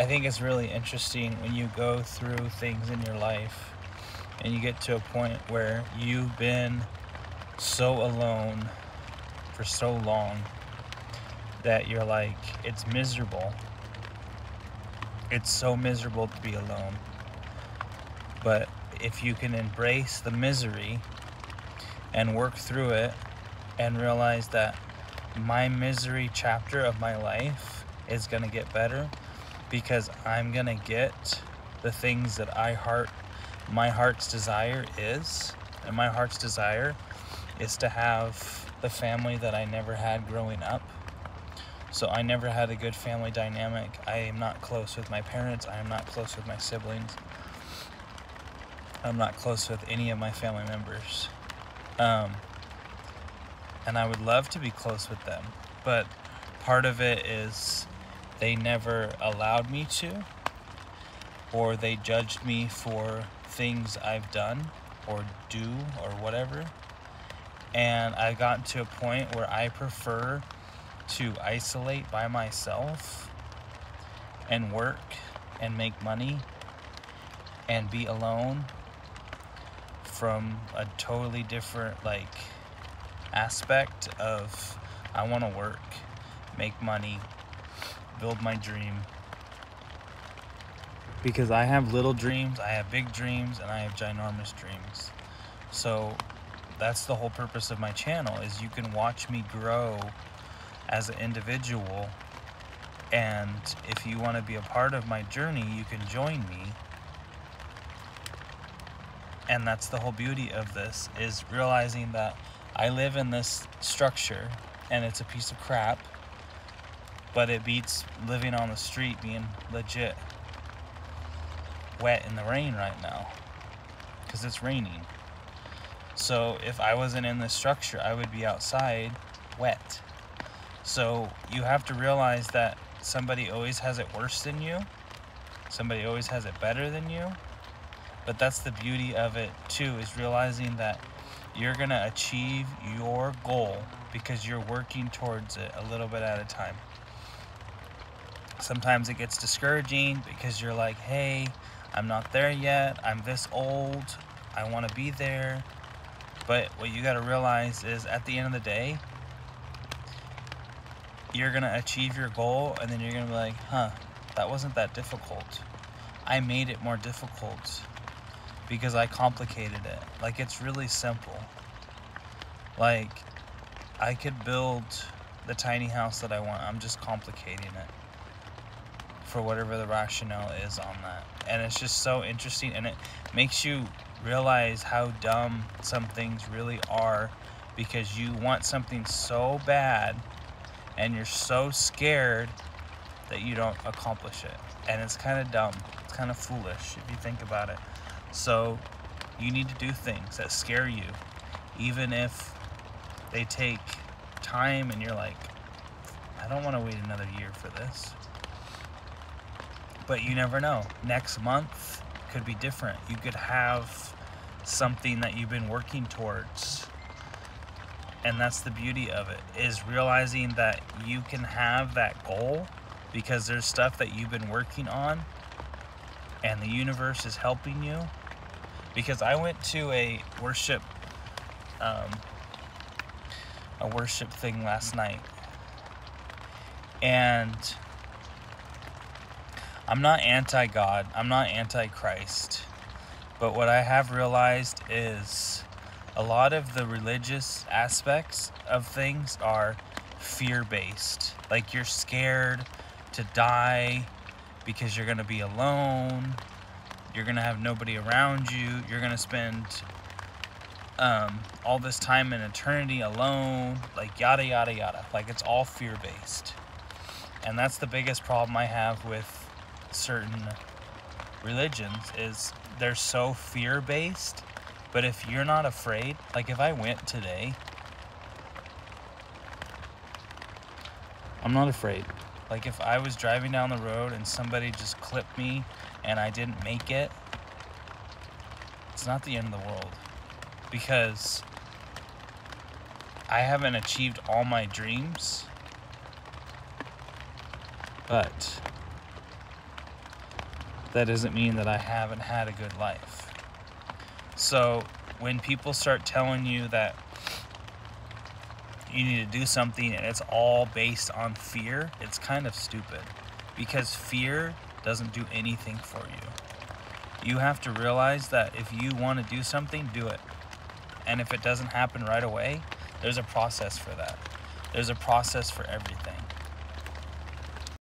I think it's really interesting when you go through things in your life and you get to a point where you've been so alone for so long that you're like, it's miserable. It's so miserable to be alone. But if you can embrace the misery and work through it and realize that my misery chapter of my life is going to get better because I'm to get the things that I heart my heart's desire is and my heart's desire is to have the family that I never had growing up. So I never had a good family dynamic. I am not close with my parents. I am not close with my siblings. I'm not close with any of my family members. Um, and I would love to be close with them. But part of it is they never allowed me to, or they judged me for things I've done or do or whatever. And I've gotten to a point where I prefer to isolate by myself and work and make money and be alone from a totally different like aspect of I want to work, make money, build my dream. Because I have little dreams, I have big dreams, and I have ginormous dreams. So that's the whole purpose of my channel is you can watch me grow as an individual and if you want to be a part of my journey you can join me and that's the whole beauty of this is realizing that I live in this structure and it's a piece of crap but it beats living on the street being legit wet in the rain right now because it's raining. So if I wasn't in this structure, I would be outside wet. So you have to realize that somebody always has it worse than you. Somebody always has it better than you. But that's the beauty of it too, is realizing that you're to achieve your goal because you're working towards it a little bit at a time. Sometimes it gets discouraging because you're like, hey, I'm not there yet. I'm this old. I want to be there. But what you got to realize is at the end of the day, you're going to achieve your goal and then you're going to be like, huh, that wasn't that difficult. I made it more difficult because I complicated it. Like, it's really simple. Like, I could build the tiny house that I want. I'm just complicating it for whatever the rationale is on that. And it's just so interesting and it makes you realize how dumb some things really are because you want something so bad and you're so scared that you don't accomplish it. And it's kind of dumb. It's kind of foolish if you think about it. So you need to do things that scare you, even if they take time and you're like, I don't want to wait another year for this. But you never know. Next month could be different. You could have something that you've been working towards. And that's the beauty of it, is realizing that you can have that goal because there's stuff that you've been working on and the universe is helping you. Because I went to a worship um, a worship thing last night. And I'm not anti God, I'm not anti Christ. But what I have realized is a lot of the religious aspects of things are fear based. Like you're scared to die because you're going to be alone, you're going to have nobody around you, you're going to spend um, all this time in eternity alone, like yada yada yada. Like it's all fear based. And that's the biggest problem I have with certain religions is they're so fear based. But if you're not afraid, like if I went today, I'm not afraid. Like if I was driving down the road and somebody just clipped me and I didn't make it, it's not the end of the world because I haven't achieved all my dreams, but that doesn't mean that I haven't had a good life. So when people start telling you that you need to do something and it's all based on fear, it's kind of stupid because fear doesn't do anything for you. You have to realize that if you want to do something, do it. And if it doesn't happen right away, there's a process for that. There's a process for everything.